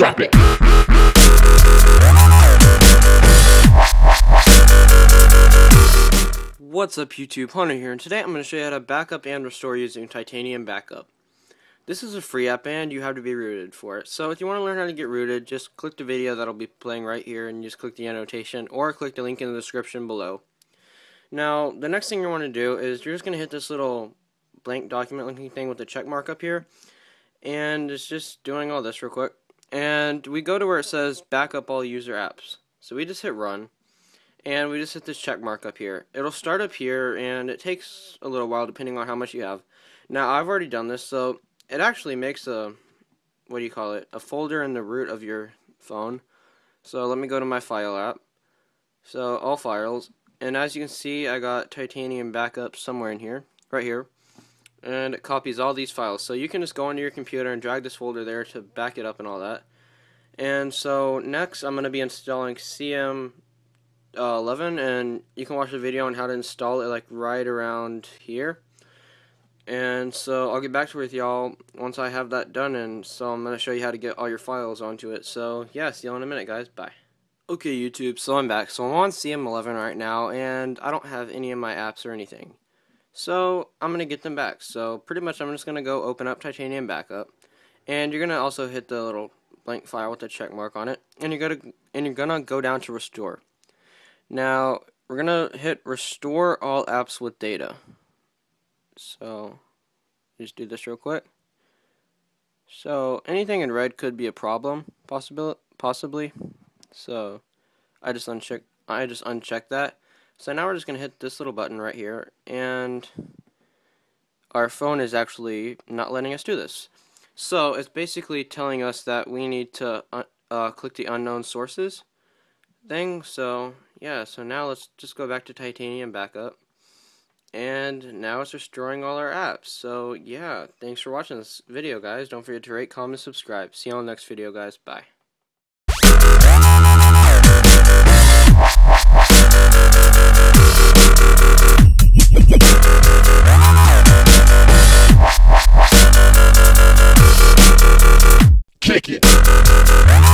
Drop it. What's up YouTube, Hunter here, and today I'm going to show you how to backup and restore using Titanium Backup. This is a free app and you have to be rooted for it. So if you want to learn how to get rooted, just click the video that'll be playing right here and just click the annotation or click the link in the description below. Now, the next thing you want to do is you're just going to hit this little blank document looking thing with the check mark up here. And it's just doing all this real quick. And we go to where it says backup all user apps. So we just hit run and we just hit this check mark up here. It'll start up here, and it takes a little while depending on how much you have. Now, I've already done this, so it actually makes a, what do you call it, a folder in the root of your phone. So let me go to my file app. So all files, and as you can see, I got Titanium backup somewhere in here, right here. And it copies all these files. So you can just go onto your computer and drag this folder there to back it up and all that. And so next, I'm going to be installing CM uh, 11 and you can watch the video on how to install it like right around here. And so I'll get back to with y'all once I have that done and so I'm going to show you how to get all your files onto it. So yeah see y'all in a minute guys. Bye. Okay YouTube so I'm back. So I'm on CM11 right now and I don't have any of my apps or anything so I'm going to get them back so pretty much I'm just going to go open up Titanium Backup and you're going to also hit the little blank file with the check mark on it and you're going to and you're going to go down to restore now, we're going to hit restore all apps with data. So, just do this real quick. So, anything in red could be a problem, possibly. possibly. So, I just uncheck I just uncheck that. So now we're just going to hit this little button right here and our phone is actually not letting us do this. So, it's basically telling us that we need to uh, uh, click the unknown sources thing. So, yeah, so now let's just go back to Titanium Backup. And now it's restoring all our apps. So, yeah, thanks for watching this video, guys. Don't forget to rate, comment, subscribe. See you on the next video, guys. Bye. kick it.